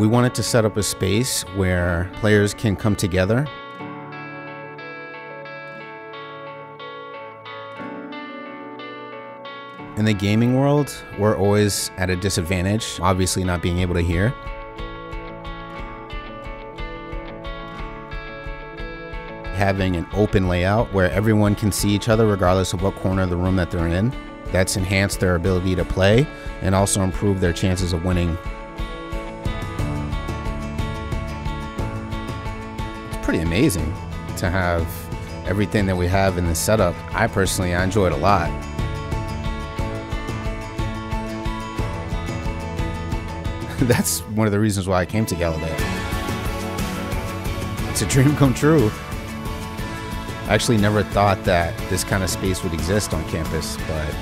We wanted to set up a space where players can come together In the gaming world, we're always at a disadvantage, obviously not being able to hear. Having an open layout where everyone can see each other regardless of what corner of the room that they're in, that's enhanced their ability to play and also improved their chances of winning. Pretty amazing to have everything that we have in this setup. I personally I enjoy it a lot. that's one of the reasons why I came to Gallaudet. It's a dream come true. I actually never thought that this kind of space would exist on campus, but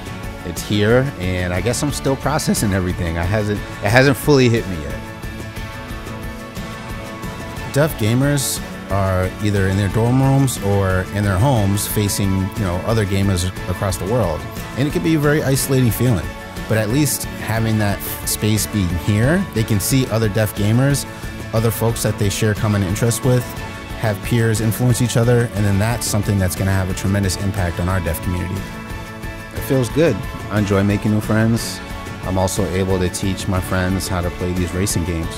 it's here and I guess I'm still processing everything. I hasn't it hasn't fully hit me yet. Deaf gamers are either in their dorm rooms or in their homes facing, you know, other gamers across the world. And it can be a very isolating feeling. But at least having that space being here, they can see other deaf gamers, other folks that they share common interests with, have peers influence each other, and then that's something that's going to have a tremendous impact on our deaf community. It feels good. I enjoy making new friends. I'm also able to teach my friends how to play these racing games.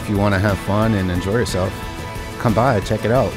If you want to have fun and enjoy yourself, come by, check it out.